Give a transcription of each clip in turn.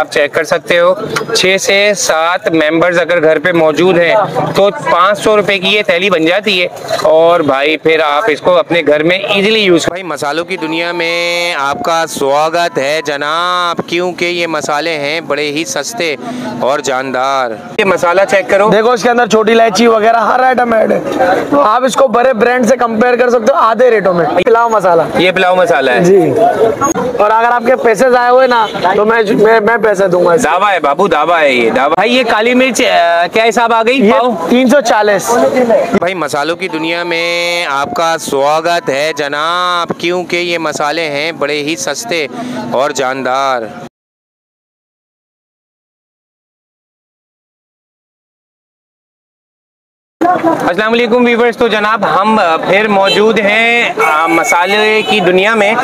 आप चेक कर सकते हो। छह से सात मेंबर्स अगर घर पे मौजूद हैं तो पाँच सौ रुपए की ये थैली बन जाती है। और भाई फिर आप इसको अपने घर में इजीली यूज़ भाई मसालों की दुनिया में आपका स्वागत है जनाब क्योंकि ये मसाले हैं बड़े ही सस्ते और जानदार। ये मसाला चेक करो। देखो इसके अंदर छोटी इलायची वगैरह हर आइटम ऐड है। आप इसको बड़े ब्रांड से कंपेयर कर सकते हो आधे रेटों में। पुलाव मसाला ये पुलाव मसाला है। जी। और अगर आपके पैसे जाए हुए ना तो मैं मैं, मैं पैसे दूँगा दावा है बाबू दावा है ये दावा। भाई ये काली मिर्च क्या हिसाब आ गई? पाव? तीन सौ चालीस। भाई मसालों की दुनिया में आपका स्वागत है जनाब क्योंकि ये मसाले हैं बड़े ही सस्ते और जानदार। अस्सलाम वालेकुम व्यूवर्स। तो जनाब, हम फिर मौजूद हैं मसाले की दुनिया में।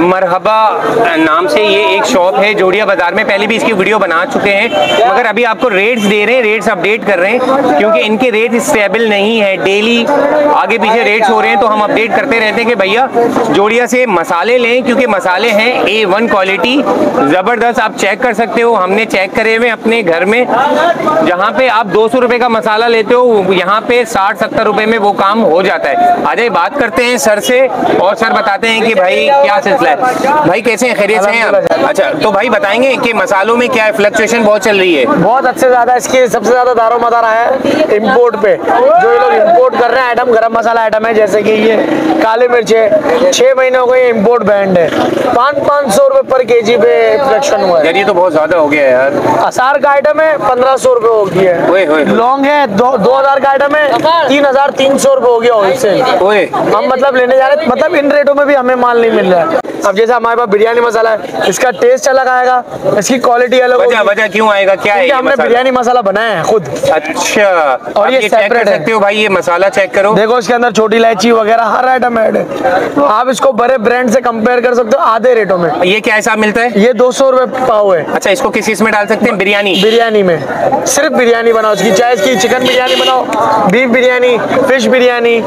मरहबा नाम से ये एक शॉप है, जोड़िया बाज़ार में। पहले भी इसकी वीडियो बना चुके हैं, मगर अभी आपको रेट्स दे रहे हैं रेट्स अपडेट कर रहे हैं, क्योंकि इनके रेट स्टेबल नहीं है। डेली आगे पीछे रेट्स हो रहे हैं तो हम अपडेट करते रहते हैं कि भैया, जोड़िया से मसाले लें, क्योंकि मसाले हैं ए वन क्वालिटी ज़बरदस्त, आप चेक कर सकते हो, हमने चेक करे हुए अपने घर में। जहाँ पे आप दो सौ का मसाला लेते हो, यहाँ पे साठ सत्तर रुपए में वो काम हो जाता है। आज बात करते हैं सर से और सर बताते हैं कि भाई क्या सिलसिला है। भाई कैसे हैं? खैरियत से हैं आप? अच्छा तो भाई बताएँगे कि मसालों में क्या फ्लक्चुएशन बहुत चल रही है। बहुत अच्छे ज़्यादा इसके सबसे ज़्यादा दारो मदार है इम्पोर्ट पे। जो ये लोग इम्पोर्ट कर रहे हैं आइटम गर्म मसाला आइटम है जैसे कि ये काली मिर्च है। छह महीने हो गए इम्पोर्ट बैंड है। पाँच पाँच सौ रुपए पर के जी पे फ्लक्शन हुआ है। ये तो बहुत ज़्यादा हो गया यार। असार का आइटम है पंद्रह सौ रुपए हो गया। है। लॉन्ग है दो दो हज़ार का आइटम है तीन हज़ार तीन सौ रुपए हो गया होलसेल हम मतलब लेने जा रहे हैं मतलब इन रेटों में भी हमें माल नहीं मिल रहा है। अब जैसे हमारे पास बिरयानी मसाला है इसका टेस्ट अलग आएगा इसकी क्वालिटी अलग वजह होगी। वजह क्यों आएगा? क्या है हमने बिरयानी मसाला बनाया है खुद। अच्छा। और ये कर है। सकते हो भाई ये मसाला चेक करो। देखो इसके अंदर छोटी इलायची वगैरह हर आइटम ऐड है। आप इसको बड़े ब्रांड से कंपेयर कर सकते हो आधे रेटों में। ये क्या हिसाब मिलता है? ये दो सौ रुपए पाव है। अच्छा इसको किस इसमें डाल सकते हैं? बिरयानी। बिरयानी में। सिर्फ़ बिरयानी बनाओ इसकी चाहे इसकी चिकन बिरयानी बनाओ। Beef biryani fish biryani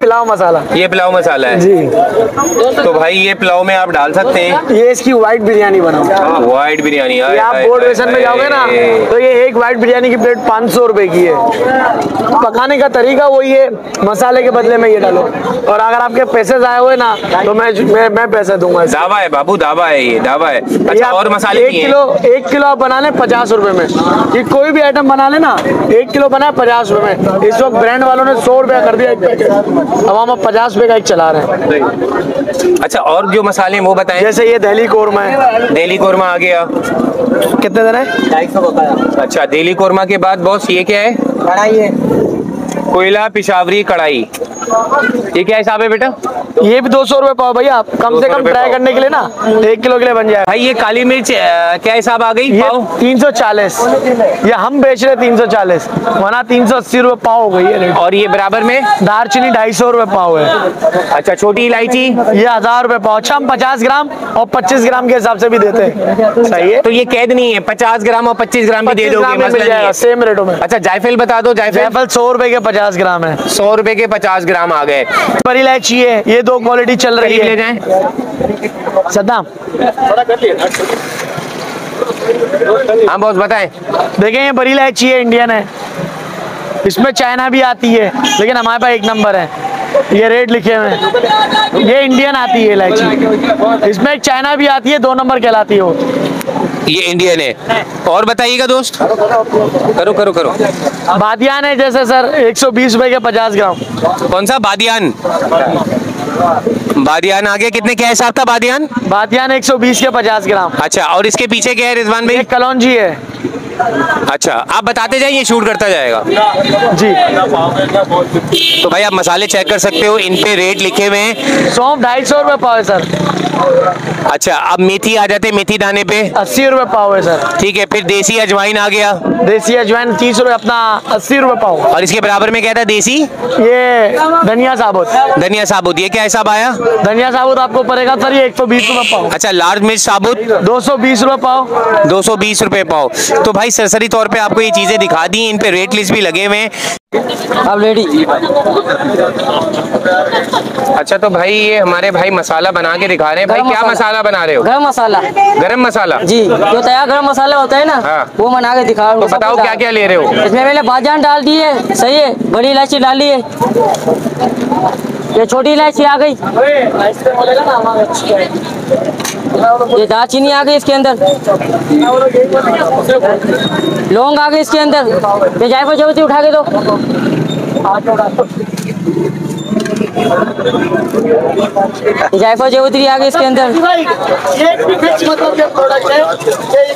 pulao masala. ये पुलाव मसाला है। जी। तो भाई ये पुलाव में आप डाल सकते हैं। ये इसकी व्हाइट बिरयानी बनाओ। व्हाइट बिरयानी ये आप बोर्ड वेसन में जाओगे ना तो ये एक व्हाइट बिरयानी की प्लेट पाँच सौ रुपए की है। पकाने का तरीका वही है मसाले के बदले में ये डालो। और अगर आपके पैसे जाए हुए ना तो मैं मैं, मैं पैसे दूँगा दावा है बाबू दावा है ये दावा है। अच्छा और मसाले एक किलो एक किलो आप बना लें पचास रुपए में। ये कोई भी आइटम बना लेना एक किलो बनाए पचास रुपए में। इस वक्त ब्रांड वालों ने सौ रुपया कर दिया एक पैकेट। अब हम अब पचास रुपए का एक चला रहे हैं। अच्छा और जो मसाले हैं वो बताए। जैसे ये दहली कोरमा है। दिल्ली कोरमा आ गया। कितने दिन है? अच्छा दिल्ली कोरमा के बाद बॉस ये क्या है? कढ़ाई है। कोयला पिशावरी कढ़ाई। ये क्या हिसाब है बेटा? ये भी दो सौ रुपए पाओ भैया आप कम से कम ट्राई करने के लिए ना एक किलो के लिए बन जाए भाई ये काली मिर्च क्या हिसाब आ गई पाव? तीन सौ चालीस। ये हम बेच रहे तीन सौ चालीस। वरना तीन सौ अस्सी रुपए पाव हो गई है और ये बराबर में? दारचीनी ढाई सौ रुपए पाव है। अच्छा छोटी इलायची? ये हज़ार रुपए पाव। अच्छा हम पचास ग्राम और पच्चीस ग्राम के हिसाब से भी देते हैं। सही है? तो ये कैद नहीं है पचास ग्राम और पच्चीस ग्राम भी दे 25 दोगे ग्राम में मसला मिल नहीं जाएगा है सेम रेटों में। अच्छा जायफल बता दो जायफल। जायफल सौ रुपए के पचास ग्राम है। सौ रुपए के पचास ग्राम आ गए। बड़ी इलायची है ये दो क्वालिटी चल रही करीब ले है जाएँ। सद्दाम। हाँ बॉस बताएँ। देखें ये बड़ी इलायची है इंडियन है। इसमें चाइना भी आती है लेकिन हमारे पास एक नंबर है। ये रेट लिखे हुए हैं। ये इंडियन आती है इलायची। इसमें एक चाइना भी आती है दो नंबर कहलाती है वो। ये इंडियन है। और बताइएगा दोस्त। करो करो करो। बादियान है जैसे सर 120 रुपए के 50 ग्राम। कौन सा बादियान? बादियान आगे कितने क्या हिसाब था बादियान? बादियान 120 के 50 ग्राम। अच्छा और इसके पीछे क्या है रिजवान भाई? कलौंजी है। अच्छा आप बताते जाइए शूट करता जाएगा। जी। तो भाई आप मसाले चेक कर सकते हो इन पे रेट लिखे हुए हैं। सौंफ ढाई सौ रुपए पाव है सर। अच्छा अब मेथी आ जाते मेथी दाने पे। अस्सी रुपए पाव है सर। ठीक है फिर देसी अजवाइन आ गया। देसी अजवाइन तीस रुपए अपना अस्सी रुपए पाव। और इसके बराबर में क्या था देसी? ये धनिया साबुत। धनिया साबुत ये क्या हिसाब आया? धनिया साबुत आपको पड़ेगा सर ये एक सौ बीस रुपए पाव। अच्छा लार्ज मिर्च साबुत। दो सौ बीस रुपए पाव। दो सौ बीस रुपए पाव। तो भाई भाई सरसरी तौर पे आपको ये चीज़ें दिखा दी इन पे रेट लिस्ट भी लगे हुए हैं। अब रेडी अच्छा तो भाई ये हमारे भाई मसाला बना के दिखा रहे हैं। भाई क्या मसाला। मसाला बना रहे हो? गरम मसाला। गरम मसाला? जी जो तैयार गरम मसाला होता है ना हाँ। वो बना के दिखा तो बताओ क्या क्या ले रहे हो? इसमें मैंने बाजान डाल दी है सही है? बड़ी इलायची डाली है। ये छोटी इलायची आ गई। ये दालचीनी आ गई इसके अंदर। लौंग आ गई इसके अंदर। ये जायफल चौथी उठा के दो। जायफा जायफल ज़रूरत आ गई इसके अंदर। मतलब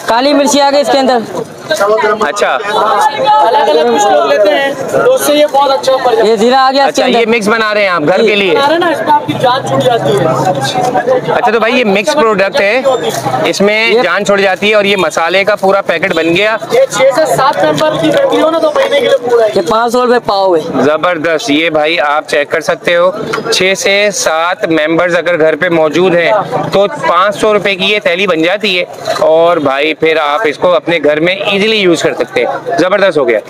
काली मिर्ची आ गई इसके अंदर। अच्छा। अलग अलग कुछ लोग लेते हैं तो उससे ये बहुत अच्छा पड़ जाता ये जीरा आ गया अच्छा ये मिक्स बना रहे हैं आप घर के लिए। ना इसमें आपकी जान छूट जाती अच्छा तो भाई ये मिक्स प्रोडक्ट है। इसमें जान छोड़ जाती है और ये मसाले का पूरा पैकेट बन गया। ये छह से सात मेंबर की फैमिली हो ना तो महीने के लिए पूरा है। ये पाँच सौ रुपये पाव है। ज़बरदस्त ये भाई आप चेक कर सकते हो। छह से सात मेंबर्स अगर घर पे मौजूद हैं तो पाँच सौ रुपए की ये थैली बन जाती है। और भाई फिर आप इसको अपने घर में इजीली यूज़ कर सकते हैं। ज़बरदस्त हो गया।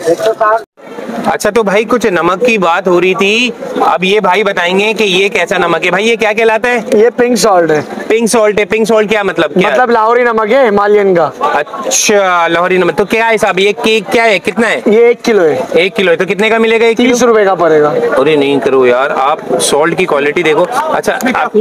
अच्छा तो भाई कुछ नमक की बात हो रही थी। अब ये भाई बताएँगे कि ये कैसा नमक है। भाई ये क्या कहलाता है? ये पिंक सॉल्ट है। पिंक सॉल्ट है पिंक सॉल्ट क्या मतलब? क्या? मतलब लाहौरी नमक है हिमालयन का। अच्छा लाहौरी नमक। तो क्या है साहब ये केक क्या है? कितना है? ये एक किलो है। एक किलो है तो कितने का मिलेगा एक तीस रुपए का पड़ेगा। अरे नहीं करो यार आप सॉल्ट की क्वालिटी देखो। अच्छा आप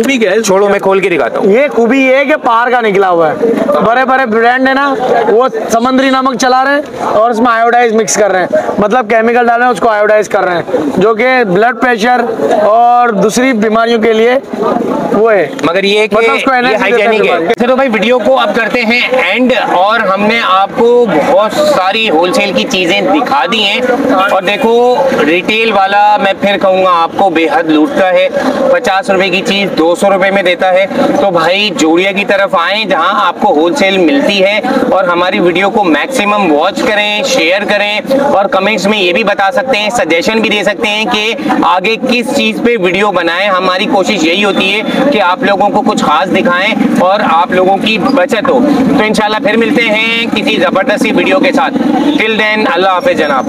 छोड़ो मैं खोल के दिखाता हूँ। ये खूबी ये है कि पहाड़ का निकला हुआ है। बड़े बड़े ब्रांड है ना वो समुद्री नमक चला रहे हैं और उसमें आयोडाइज मिक्स कर रहे हैं। मतलब केमिकल डाल रहे हैं उसको आयोडाइज कर रहे हैं। जो कि ब्लड प्रेशर और दूसरी बीमारियों के लिए वो है। मगर ये मतलब ये हाइजेनिक है। चलो भाई वीडियो को अब करते हैं एंड और हमने आपको बहुत सारी होलसेल की चीज़ें दिखा दी हैं। और देखो रिटेल वाला मैं फिर कहूँगा आपको बेहद लूटता है। पचास रुपए की चीज़ दो सौ रुपए में देता है। तो भाई जोड़िया की तरफ़ आए जहाँ आपको होलसेल मिलती है। और हमारी वीडियो को मैक्सिमम वॉच करें शेयर करें और कमेंट्स में ये भी बता सकते हैं सजेशन भी दे सकते हैं कि आगे किस चीज़ पे वीडियो बनाएँ। हमारी कोशिश यही होती है कि आप लोगों को कुछ खास दिखाएँ और आप लोगों की बचत हो। तो इनशाला फिर मिलते हैं किसी ज़बरदस्ती वीडियो के साथ। टिल देन अल्लाह हाफि जनाब।